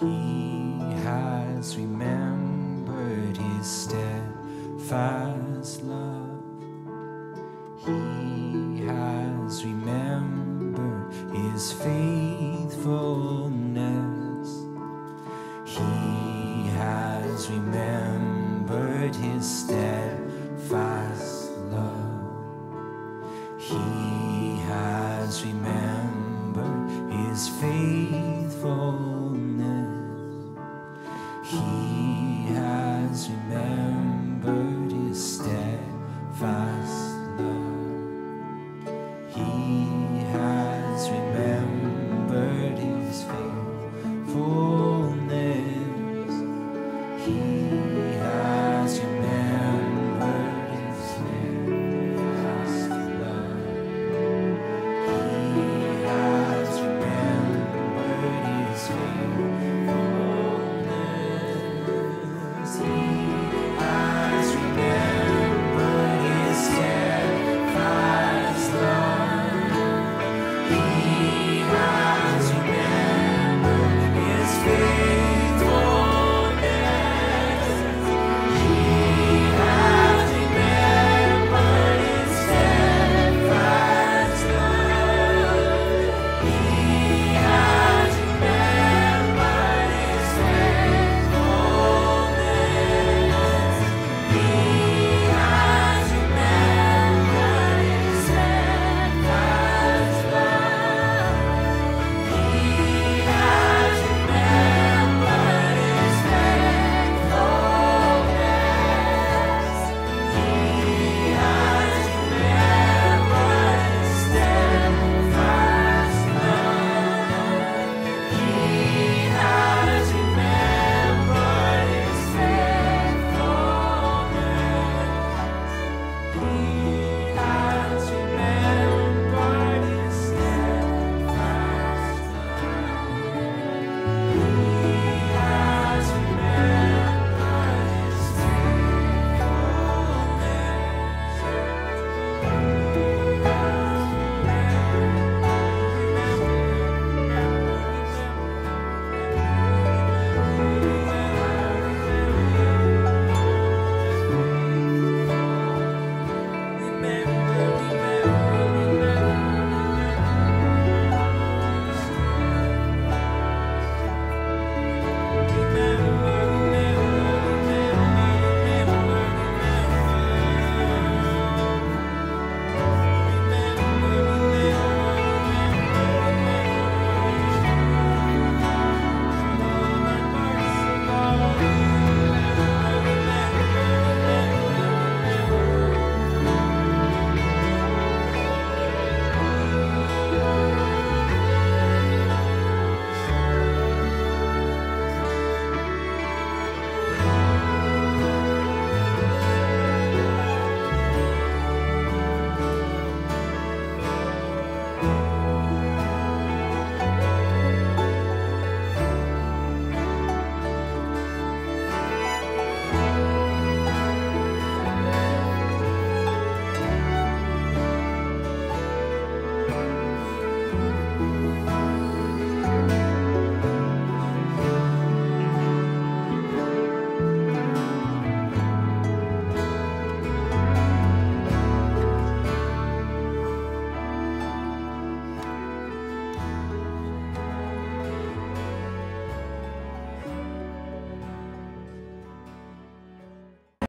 He has remembered his steadfast love. He has remembered his faithfulness. He has remembered his steadfast